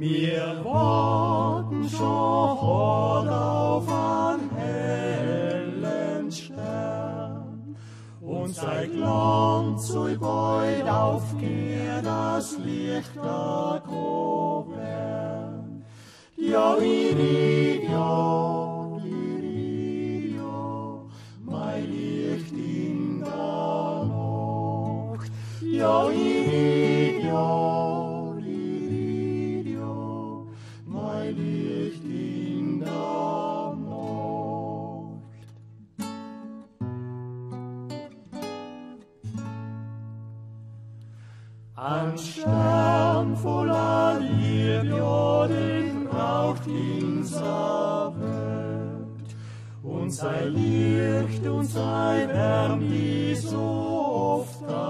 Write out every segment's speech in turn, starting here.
Wir warten hart auf einen hellen Stern. Und sei Glanz soll bald aufgehen, das Licht da werden. Ja, der Nacht. Ja, Iridia, Ein Stern voller Liebe, den braucht unser Welt. Und sei Licht und sei Wärme, die so oft darauf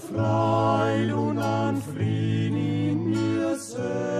Freud und an Frieden in mir selber